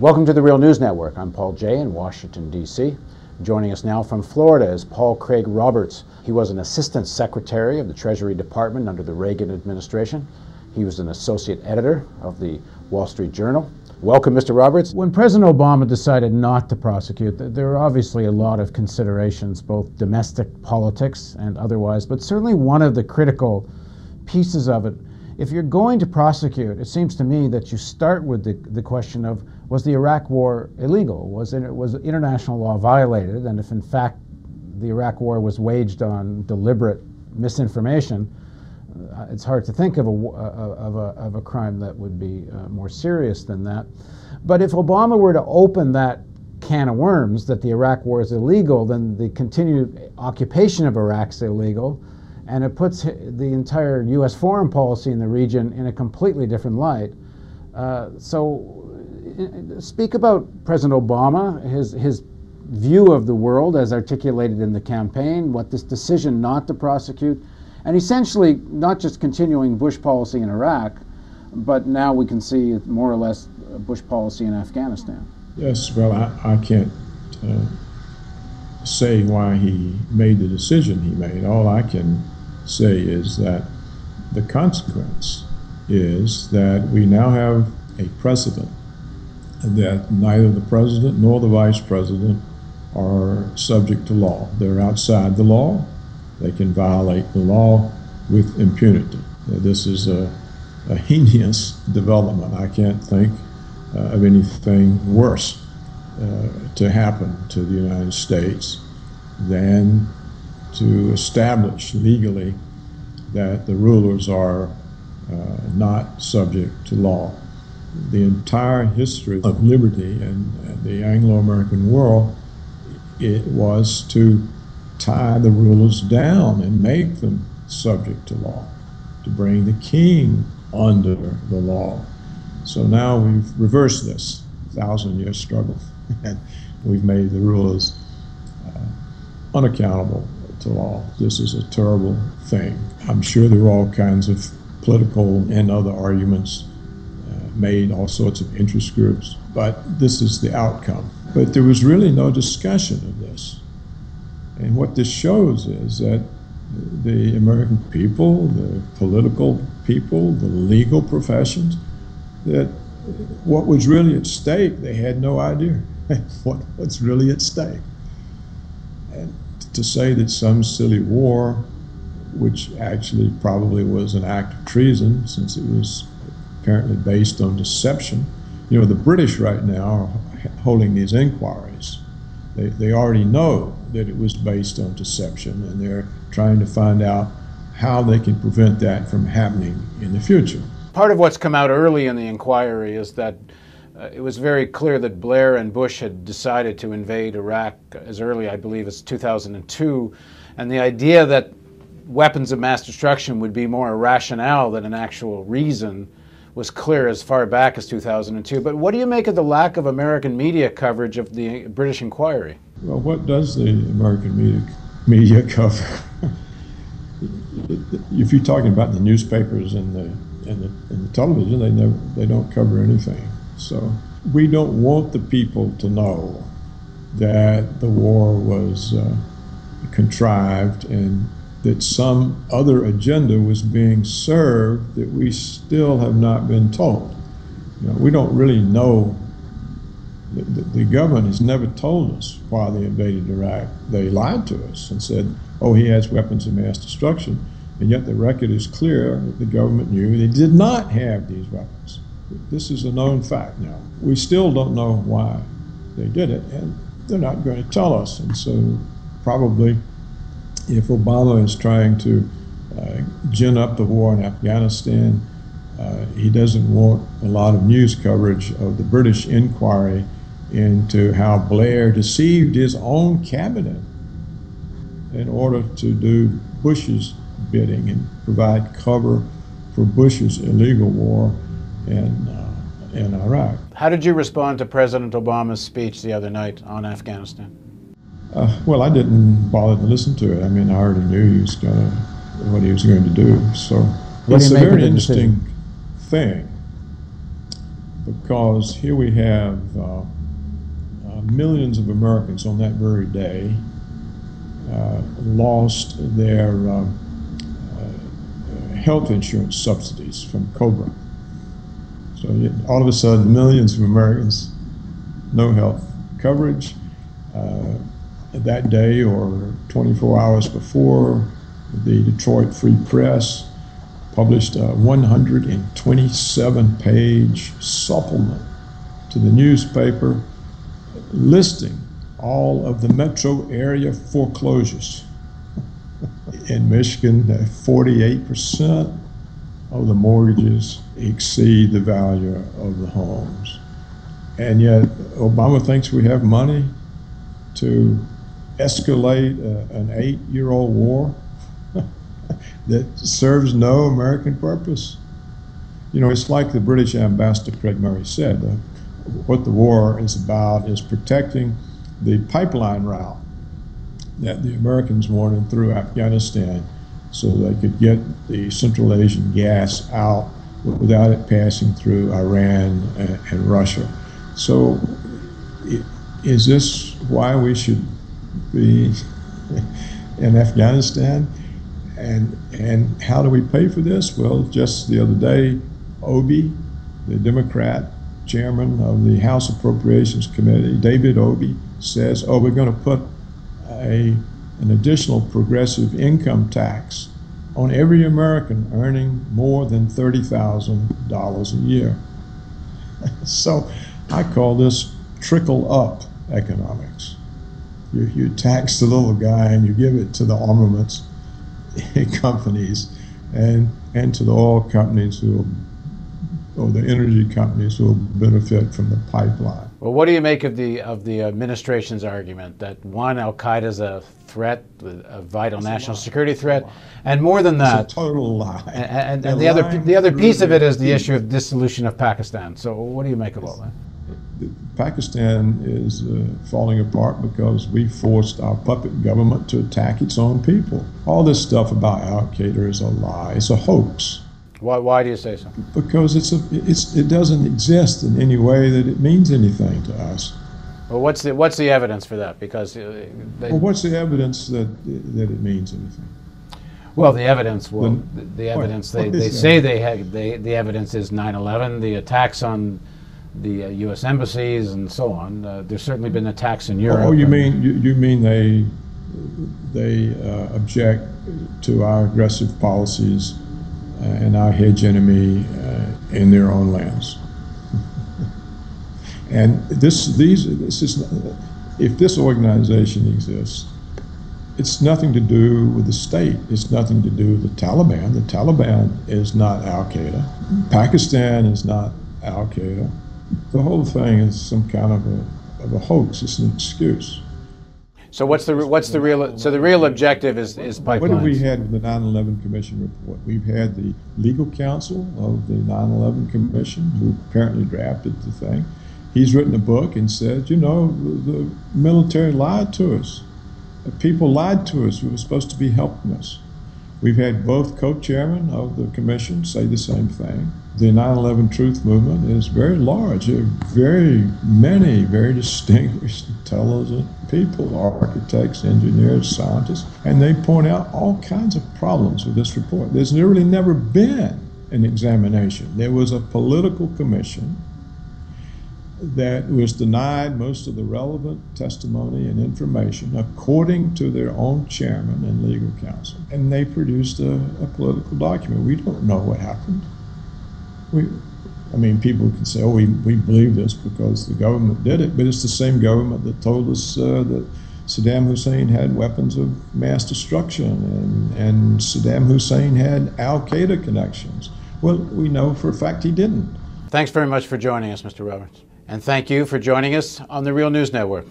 Welcome to the Real News Network. I'm Paul Jay in Washington, D.C. Joining us now from Florida is Paul Craig Roberts. He was an assistant secretary of the Treasury Department under the Reagan administration. He was an associate editor of the Wall Street Journal. Welcome, Mr. Roberts. When President Obama decided not to prosecute, there were obviously a lot of considerations, both domestic politics and otherwise, but certainly one of the critical pieces of it if you're going to prosecute, it seems to me that you start with the, the question of was the Iraq War illegal? Was, it, was international law violated? And if in fact the Iraq War was waged on deliberate misinformation, uh, it's hard to think of a, uh, of, a, of a crime that would be uh, more serious than that. But if Obama were to open that can of worms that the Iraq War is illegal, then the continued occupation of Iraq is illegal and it puts the entire U.S. foreign policy in the region in a completely different light. Uh, so, uh, speak about President Obama, his his view of the world as articulated in the campaign, what this decision not to prosecute, and essentially not just continuing Bush policy in Iraq, but now we can see more or less Bush policy in Afghanistan. Yes, well, I, I can't uh, say why he made the decision he made. All I can say is that the consequence is that we now have a precedent that neither the president nor the vice president are subject to law. They're outside the law. They can violate the law with impunity. This is a, a heinous development. I can't think uh, of anything worse uh, to happen to the United States than to establish legally that the rulers are uh, not subject to law. The entire history of liberty and the Anglo-American world, it was to tie the rulers down and make them subject to law, to bring the king under the law. So now we've reversed this thousand year struggle and we've made the rulers uh, unaccountable to law. This is a terrible thing. I'm sure there were all kinds of political and other arguments uh, made, all sorts of interest groups, but this is the outcome. But there was really no discussion of this. And what this shows is that the American people, the political people, the legal professions, that what was really at stake, they had no idea what, what's really at stake. And to say that some silly war, which actually probably was an act of treason since it was apparently based on deception. You know, the British right now are holding these inquiries. They, they already know that it was based on deception, and they're trying to find out how they can prevent that from happening in the future. Part of what's come out early in the inquiry is that uh, it was very clear that Blair and Bush had decided to invade Iraq as early, I believe, as 2002. And the idea that weapons of mass destruction would be more a rationale than an actual reason was clear as far back as 2002. But what do you make of the lack of American media coverage of the British inquiry? Well, what does the American media, media cover? if you're talking about the newspapers and the, and the, and the television, they, never, they don't cover anything. So we don't want the people to know that the war was uh, contrived and that some other agenda was being served that we still have not been told. You know, we don't really know. The, the, the, government has never told us why they invaded Iraq. They lied to us and said, oh, he has weapons of mass destruction. And yet the record is clear that the government knew they did not have these weapons. This is a known fact now. We still don't know why they did it, and they're not going to tell us. And so, probably, if Obama is trying to uh, gin up the war in Afghanistan, uh, he doesn't want a lot of news coverage of the British inquiry into how Blair deceived his own cabinet in order to do Bush's bidding and provide cover for Bush's illegal war in, uh, in Iraq. How did you respond to President Obama's speech the other night on Afghanistan? Uh, well, I didn't bother to listen to it. I mean, I already knew he was to what he was going to do. So it's a very interesting thing because here we have uh, uh, millions of Americans on that very day uh, lost their um, uh, health insurance subsidies from COBRA. So all of a sudden, millions of Americans no health coverage. Uh, that day or 24 hours before, the Detroit Free Press published a 127 page supplement to the newspaper listing all of the metro area foreclosures. In Michigan, 48% of the mortgages exceed the value of the homes. And yet, Obama thinks we have money to escalate a, an eight year old war that serves no American purpose. You know, it's like the British ambassador Craig Murray said uh, what the war is about is protecting the pipeline route that the Americans wanted through Afghanistan so they could get the Central Asian gas out without it passing through Iran and, and Russia. So, is this why we should be in Afghanistan? And, and how do we pay for this? Well, just the other day, Obey, the Democrat chairman of the House Appropriations Committee, David Obey, says, oh, we're going to put a, an additional progressive income tax on every American earning more than $30,000 a year. so I call this trickle up economics. You, you tax the little guy and you give it to the armaments companies and, and to the oil companies who or the energy companies who will benefit from the pipeline. Well, what do you make of the of the administration's argument that one, Al Qaeda is a threat, a vital it's national a security threat, and more than that, it's a total lie. And, and, and the other the other piece of it is the issue of dissolution of Pakistan. So, what do you make of all that? Pakistan is uh, falling apart because we forced our puppet government to attack its own people. All this stuff about Al Qaeda is a lie. It's a hoax. Why, why do you say so? Because it's a, it's, it doesn't exist in any way that it means anything to us. Well, what's the, what's the evidence for that? Because uh, they, well, what's the evidence that, that it means anything? Well, the evidence, well, the, the evidence, what, they, what they say they have, they, the evidence is 9-11, the attacks on the uh, U.S. embassies and so on. Uh, there's certainly been attacks in Europe. Oh, you mean, you, you mean they, they uh, object to our aggressive policies and our hegemony uh, in their own lands. and this, these, this is, if this organization exists, it's nothing to do with the state. It's nothing to do with the Taliban. The Taliban is not Al Qaeda. Pakistan is not Al Qaeda. The whole thing is some kind of a, of a hoax. It's an excuse. So what's the what's the real so the real objective is is pipelines. What have we had with the 9/11 Commission report? We've had the legal counsel of the 9/11 Commission who apparently drafted the thing. He's written a book and said, you know, the, the military lied to us. The people lied to us. We were supposed to be helping us. We've had both co-chairmen of the commission say the same thing. The 9/11 Truth Movement is very large. There are very many very distinguished, intelligent people, architects, engineers, scientists, and they point out all kinds of problems with this report. There's really never been an examination. There was a political commission that was denied most of the relevant testimony and information according to their own chairman and legal counsel. And they produced a, a political document. We don't know what happened. We, I mean, people can say, oh, we, we believe this because the government did it, but it's the same government that told us uh, that Saddam Hussein had weapons of mass destruction and, and Saddam Hussein had Al Qaeda connections. Well, we know for a fact he didn't. Thanks very much for joining us, Mr. Roberts. And thank you for joining us on the Real News Network.